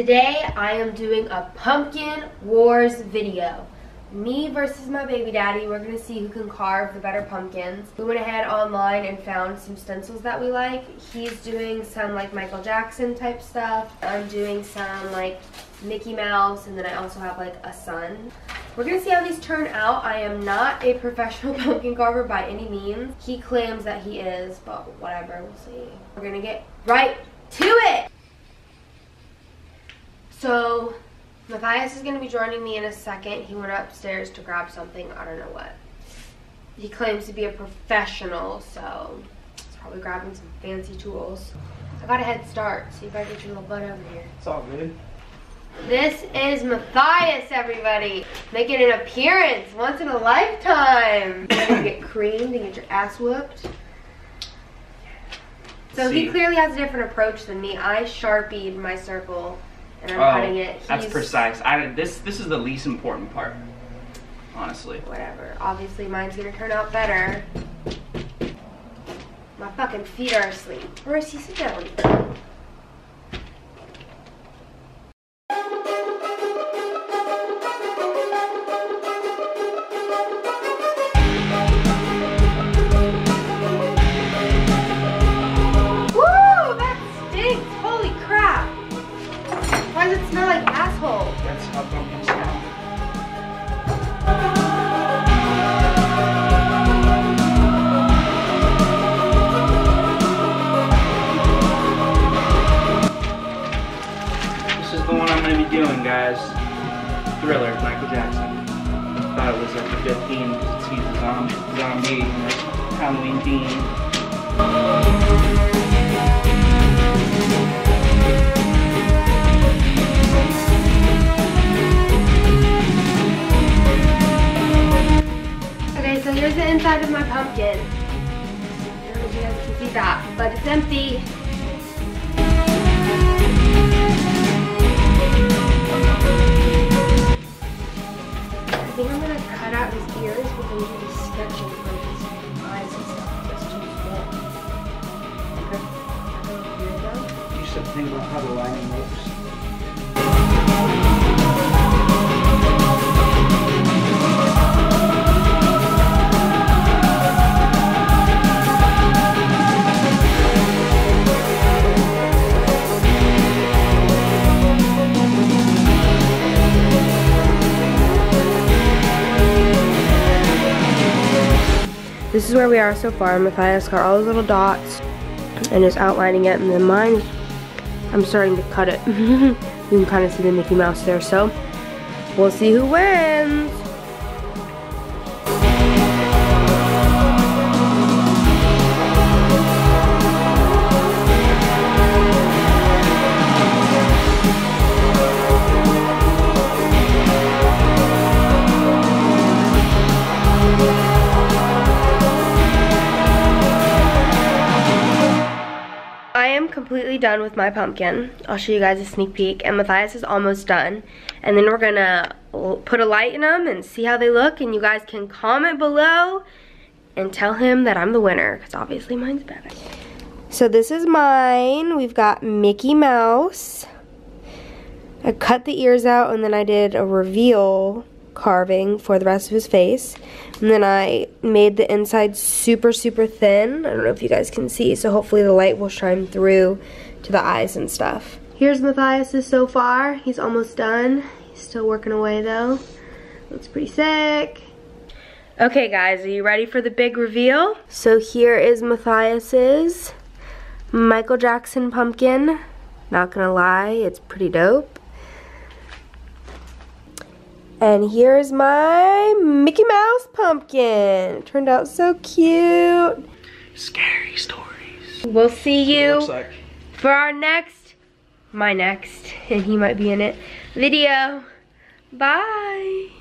Today I am doing a pumpkin wars video. Me versus my baby daddy. We're to see who can carve the better pumpkins. We went ahead online and found some stencils that we like. He's doing some like Michael Jackson type stuff. I'm doing some like Mickey Mouse and then I also have like a sun. We're gonna see how these turn out. I am not a professional pumpkin carver by any means. He claims that he is, but whatever, we'll see. We're gonna get right to it. So Mathias is going to be joining me in a second. He went upstairs to grab something. I don't know what. He claims to be a professional, so he's probably grabbing some fancy tools. I got a head start, so you better get your little butt over here. It's all good. This is Mathias, everybody. Making an appearance once in a lifetime. You're gonna get creamed and get your ass whooped. So See. he clearly has a different approach than me. I sharpied my circle and I'm oh, cutting it. that's precise. I this this is the least important part, honestly. Whatever. Obviously mine's gonna turn out better. My fucking feet are asleep. Marcy, sit down. Guys. Thriller, Michael Jackson. Thought it was like a good theme because he's a zombie, zombie like Halloween theme. Okay, so here's the inside of my pumpkin. I don't know if you guys can see that, but it's empty. You about how the lining looks. This is where we are so far. Mathias got all those little dots and is outlining it. And then mine, I'm starting to cut it. you can kind of see the Mickey Mouse there. So we'll see who wins. Completely done with my pumpkin. I'll show you guys a sneak peek. And Mathias is almost done. And then we're gonna put a light in them and see how they look. And you guys can comment below and tell him that I'm the winner. Because obviously mine's better. So this is mine. We've got Mickey Mouse. I cut the ears out and then I did a reveal carving for the rest of his face. And then I made the inside super, super thin. I don't know if you guys can see, so hopefully the light will shine through to the eyes and stuff. Here's Mathias's so far. He's almost done. He's still working away though. Looks pretty sick. Okay guys, are you ready for the big reveal? So here is Mathias's Michael Jackson pumpkin. Not gonna lie, it's pretty dope. And here's my Mickey Mouse pumpkin. It turned out so cute. Scary stories. We'll see you like. for our next, my next, and he might be in it, video. Bye.